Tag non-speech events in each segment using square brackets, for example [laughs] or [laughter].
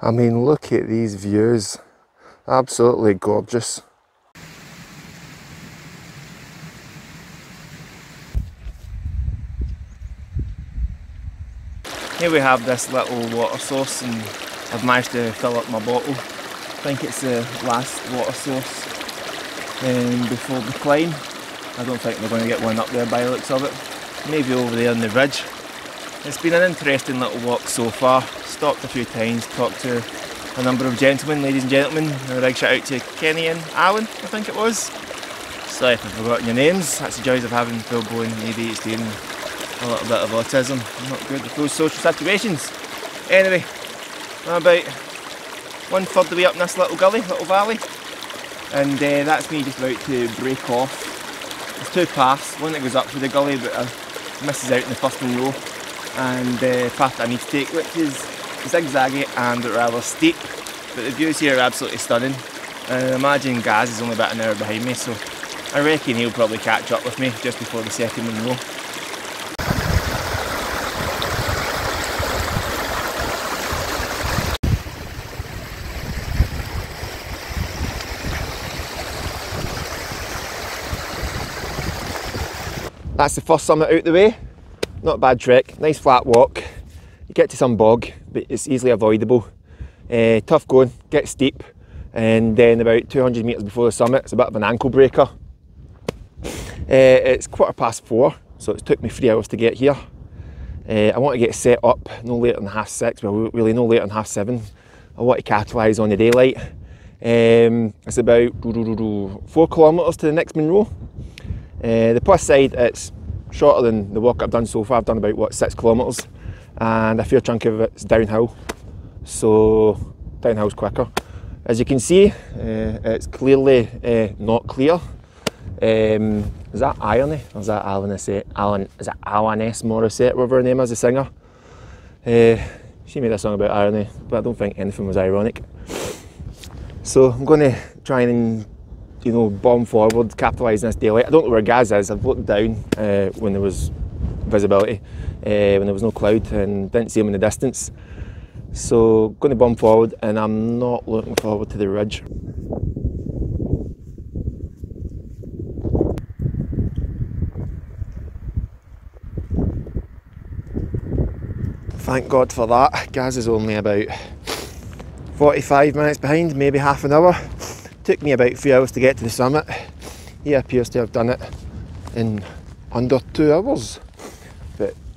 I mean, look at these views. Absolutely gorgeous. Here we have this little water source and I've managed to fill up my bottle. I think it's the last water source um, before the climb. I don't think we're going to get one up there by the looks of it. Maybe over there on the ridge. It's been an interesting little walk so far. Stopped a few times, talked to a number of gentlemen, ladies and gentlemen. A big shout out to Kenny and Alan, I think it was. Sorry if I've forgotten your names. That's the joys of having full blown ADHD and a little bit of autism. I'm not good with those social situations. Anyway, I'm about one third of the way up this little gully, little valley. And uh, that's me just about to break off. There's two paths, one that goes up through the gully but uh, misses out in the first Munro and uh, path I need to take which is zigzaggy and rather steep but the views here are absolutely stunning and I imagine Gaz is only about an hour behind me so I reckon he'll probably catch up with me just before the second Munro. That's the first summit out the way. Not a bad trek, nice flat walk. You get to some bog, but it's easily avoidable. Uh, tough going, get steep, and then about 200 metres before the summit, it's a bit of an ankle breaker. Uh, it's quarter past four, so it took me three hours to get here. Uh, I want to get set up no later than half six, well, really no later than half seven. I want to capitalise on the daylight. Um, it's about four kilometres to the next Munro. Uh, the plus side, it's shorter than the walk I've done so far. I've done about what six kilometres, and a fair chunk of it's downhill. So downhill's quicker. As you can see, uh, it's clearly uh, not clear. Um, is that Irony or is that Alan? Alan is it Alanis Morissette, whatever her name is, the singer? Uh, she made a song about irony, but I don't think anything was ironic. So I'm going to try and you know, bomb forward, capitalise this daylight. I don't know where Gaz is. I've looked down when there was visibility, uh, when there was no cloud, and didn't see him in the distance. So, going to bomb forward, and I'm not looking forward to the ridge. Thank God for that. Gaz is only about 45 minutes behind, maybe half an hour. Took me about three hours to get to the summit. He appears to have done it in under two hours.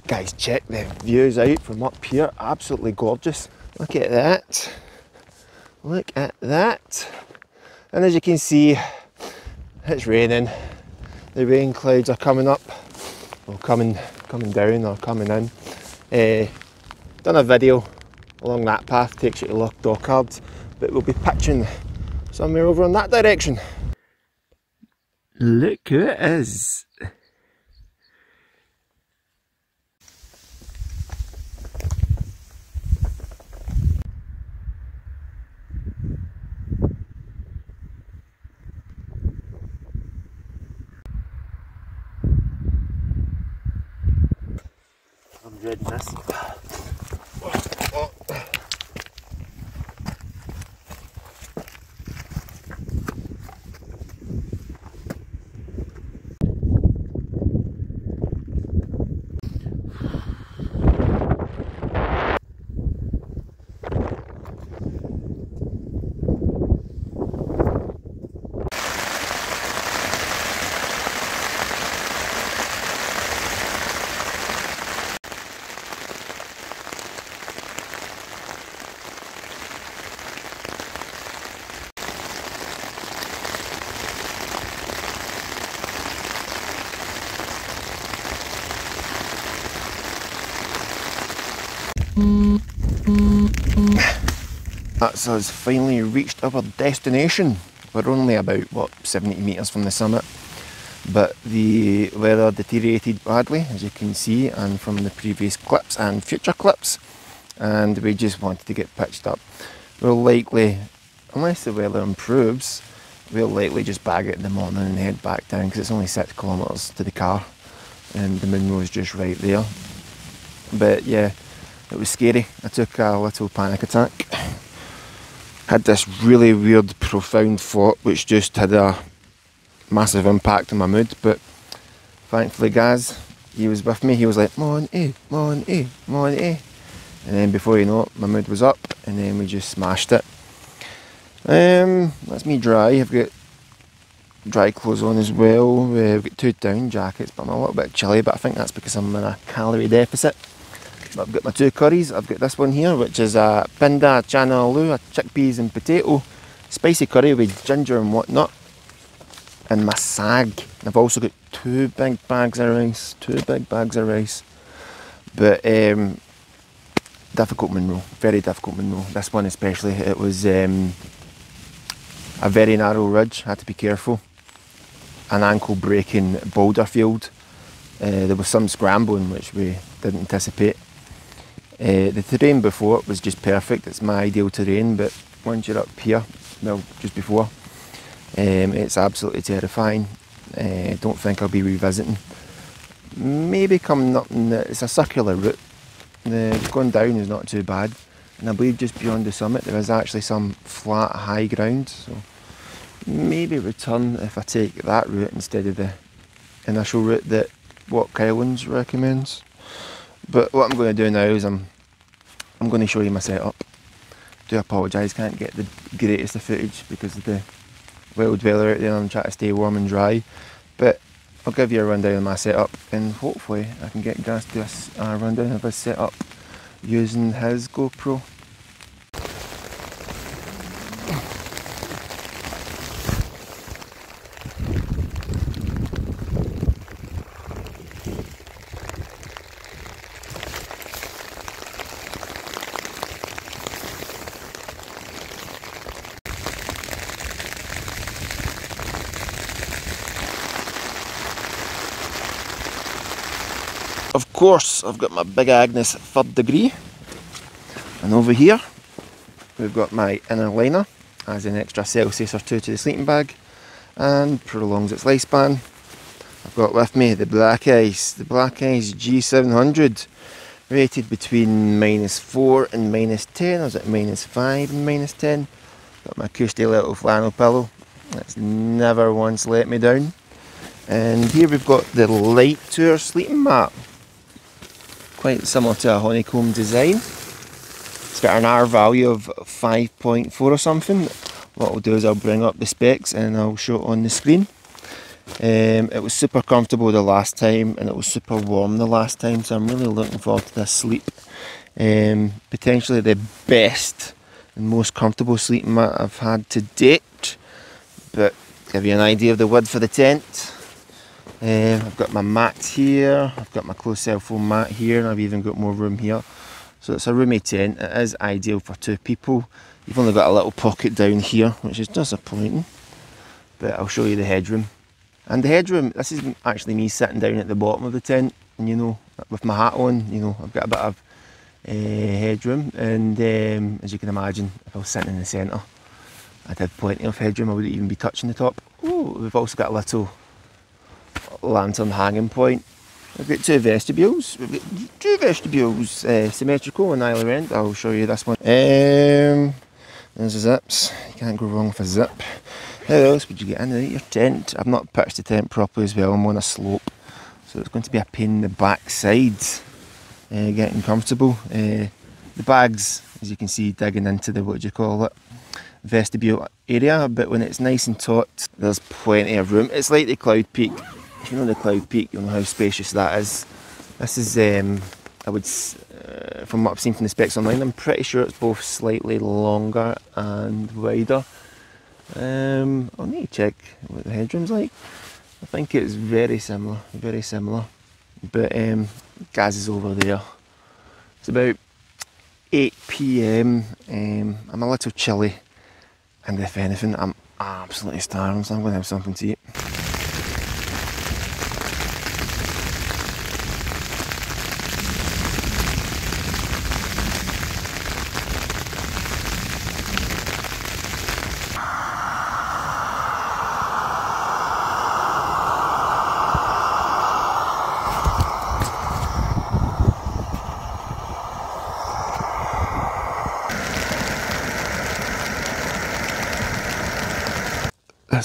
Guys, check the views out from up here. Absolutely gorgeous. Look at that. Look at that. And as you can see, it's raining. The rain clouds are coming up, or coming coming down, or coming in. Uh, done a video along that path, takes you to Loch Dochart, but we'll be pitching somewhere over in that direction. Look who it is. I'm dreading That's us finally reached our destination. We're only about, what, 70 metres from the summit. But the weather deteriorated badly, as you can see, and from the previous clips and future clips. And we just wanted to get pitched up. We'll likely, unless the weather improves, we'll likely just bag it in the morning and head back down because it's only six kilometres to the car and the Munro is just right there. But yeah, it was scary. I took a little panic attack. Had this really weird, profound thought which just had a massive impact on my mood. But thankfully, Gaz, he was with me. He was like, Monty, Monty, Monty. And then before you know it, my mood was up, and then we just smashed it. Um, that's me dry. I've got dry clothes on as well. Uh, I've got two down jackets, but I'm a little bit chilly. But I think that's because I'm in a calorie deficit. I've got my two curries. I've got this one here, which is a pinda chana aloo, a chickpeas and potato spicy curry with ginger and whatnot. And my sag. I've also got two big bags of rice. Two big bags of rice. But um, difficult Munro, very difficult Munro. This one especially, it was um, a very narrow ridge. Had to be careful. An ankle breaking boulder field. Uh, there was some scrambling which we didn't anticipate. Uh, the terrain before was just perfect. It's my ideal terrain, but once you're up here, well, just before, um, it's absolutely terrifying. I uh, don't think I'll be revisiting. Maybe coming up, the, it's a circular route. The going down is not too bad, and I believe just beyond the summit there is actually some flat, high ground. So maybe return if I take that route instead of the initial route that Walk Highlands recommends. But what I'm going to do now is I'm I'm going to show you my setup. Do apologise, can't get the greatest of footage because of the wild weather out there I'm trying to stay warm and dry. But I'll give you a rundown of my setup and hopefully I can get Gaz to do a rundown of his setup using his GoPro. Of course, I've got my Big Agnes third degree. And over here, we've got my inner liner as an extra Celsius or two to the sleeping bag and prolongs its lifespan. I've got with me the Black Ice, the Black Ice G700, rated between minus 4 and minus 10, or is it minus 5 and minus 10? Got my cushy little flannel pillow, that's never once let me down. And here we've got the Light Tour sleeping mat quite similar to a honeycomb design. It's got an R value of 5.4 or something. What I'll do is I'll bring up the specs and I'll show it on the screen. Um, it was super comfortable the last time and it was super warm the last time so I'm really looking forward to this sleep. Um, potentially the best and most comfortable sleeping mat I've had to date but give you an idea of the width for the tent um, I've got my mat here, I've got my closed cell foam mat here, and I've even got more room here. So it's a roomy tent. It is ideal for two people. You've only got a little pocket down here, which is disappointing. But I'll show you the headroom. And the headroom, this is actually me sitting down at the bottom of the tent, and you know, with my hat on, you know, I've got a bit of uh, headroom. And um, as you can imagine, if I was sitting in the centre, I'd have plenty of headroom. I wouldn't even be touching the top. Oh, we've also got a little lantern hanging point. We've got two vestibules. We've got two vestibules uh, symmetrical on either end. I'll show you this one. Um, there's the zips. You can't go wrong with a zip. How else would you get into your tent? I've not pitched the tent properly as well. I'm on a slope, so it's going to be a pain in the backside uh, getting comfortable. Uh, the bags, as you can see, digging into the what do you call it, vestibule area. But when it's nice and taut, there's plenty of room. It's like the Cloud Peak you know the Cloud Peak, you'll know how spacious that is. This is, um, I would, uh, from what I've seen from the specs online, I'm pretty sure it's both slightly longer and wider. Um, I'll need to check what the headroom's like. I think it's very similar, very similar. But um, Gaz is over there. It's about 8 pm. Um, I'm a little chilly, and if anything, I'm absolutely starving, so I'm going to have something to eat.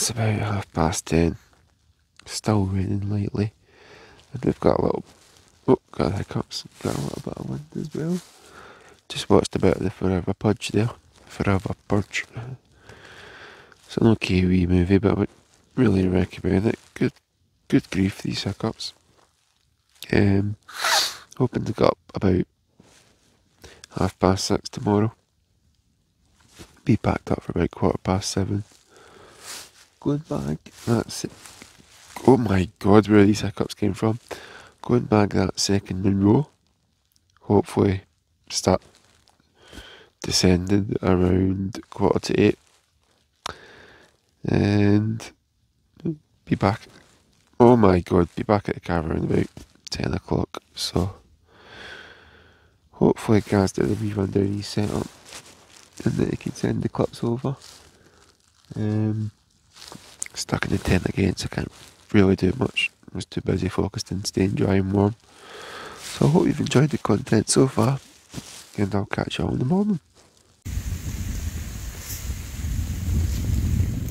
It's about half past ten. Still raining lightly. And we've got a little oh, got hiccups, got a little bit of wind as well. Just watched a bit of the Forever Pudge there. Forever Purge. It's an okay wee movie, but I would really recommend it. Good good grief these hiccups. Um hoping to get up about half past six tomorrow. Be packed up for about quarter past seven. Going back, that's it. Oh my god, where these hiccups came from. Going back that second Munro. Hopefully start descending around quarter to eight. And be back. Oh my god, be back at the cavern about ten o'clock. So hopefully Gaz did a wee run down his setup and that he can send the clips over. Um, stuck in the tent again, so I can't really do much. I was too busy focused on staying dry and warm. So I hope you've enjoyed the content so far, and I'll catch you all in the morning.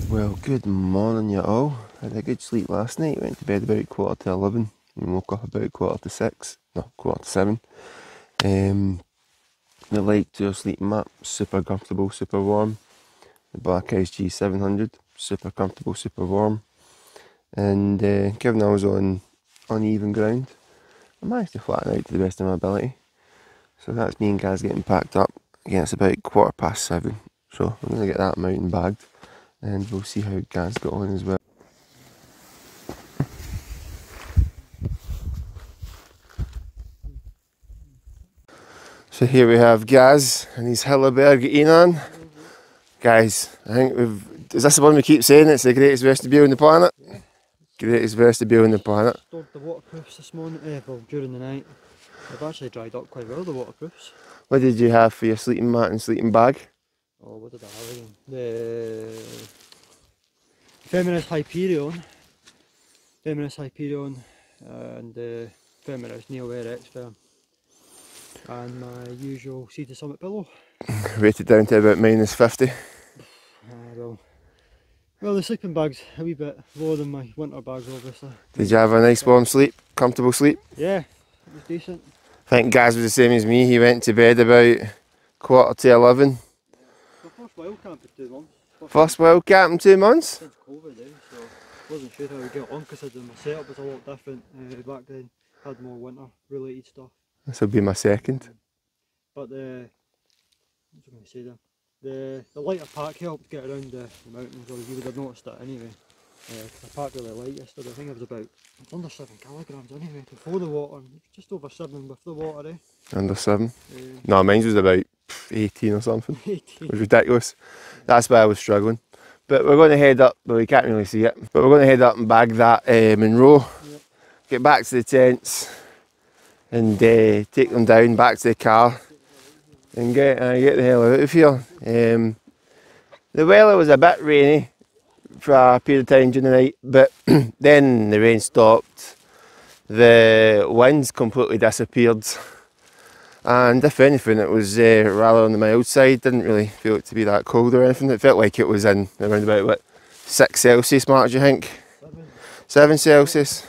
Well, good morning, you all. Had a good sleep last night. Went to bed about quarter to eleven and woke up about quarter to six. No, quarter to seven. Um, the Light Tour sleep mat, super comfortable, super warm. The Black Ice G700, super comfortable, super warm. And uh, given I was on uneven ground, I managed to flatten out to the best of my ability. So that's me and Gaz getting packed up. Again, it's about quarter past seven. So I'm going to get that mountain bagged and we'll see how Gaz got on as well. So here we have Gaz and his Hilleberg Enan. Guys, I think we've. Is this the one we keep saying? It's the greatest vestibule on the planet? Greatest vestibule on the planet. Stored the waterproofs this morning, uh, well, during the night. They've actually dried up quite well, the waterproofs. What did you have for your sleeping mat and sleeping bag? Oh, what did I have again? The Thermarest Hyperion. Thermarest Hyperion and the Thermarest Neo Air X firm. And my usual Sea to Summit pillow. [laughs] Rated down to about minus 50. Uh, well, well, the sleeping bag's a wee bit lower than my winter bags, obviously. Did you have a nice warm sleep? Comfortable sleep? Yeah, it was decent. I think Gaz was the same as me. He went to bed about quarter to 11. The first wild camp for two months. First wild camp in two months. since COVID, eh? so wasn't sure how we get on considering my setup was a lot different uh, back then. Had more winter related stuff, This will be my second. but the what was I going to say then? The the lighter pack helped get around the, the mountains, or you would have noticed that anyway. Uh, 'cause the pack really light yesterday. I think it was about under seven kilograms anyway before the water, just over seven with the water. Eh? Under seven. Um, No, mine was about 18 or something. [laughs] 18. It was ridiculous. That's why I was struggling. But we're going to head up, but we can't really see it. But we're going to head up and bag that uh, Munro, Yep. get back to the tents, and uh, take them down back to the car, and get uh, get the hell out of here. Um, the weather was a bit rainy for a period of time during the night, but [clears throat] then the rain stopped. The winds completely disappeared. And if anything, it was uh, rather on the mild side. Didn't really feel it to be that cold or anything. It felt like it was in around about what six Celsius mark. Do you think? Seven. Celsius.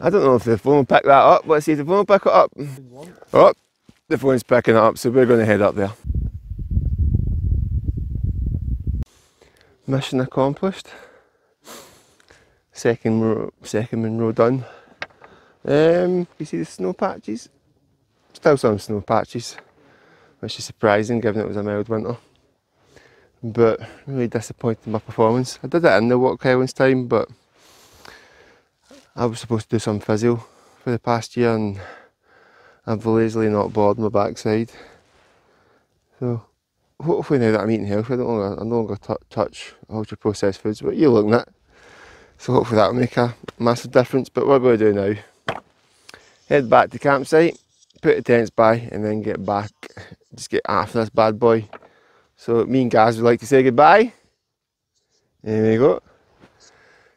I don't know if the phone will pick that up. Let's see if the phone will pick it up. one. Oh, the phone's picking up, so we're going to head up there. Mission accomplished. Second, second Munro done. Um, you see the snow patches? Still some snow patches, which is surprising given it was a mild winter. But really disappointed in my performance. I did it in the Walk Highlands time, but I was supposed to do some physio for the past year and I've lazily not bored my backside. So hopefully now that I'm eating healthy, I don't longer, I no longer touch ultra processed foods, but you're looking at. So hopefully that'll make a massive difference. But what we're going to do now, head back to campsite, put the tents by, and then get back, just get after this bad boy. So me and Gaz would like to say goodbye. There we go.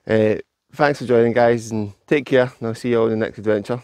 Uh, thanks for joining, guys, and take care. And I'll see you all in the next adventure.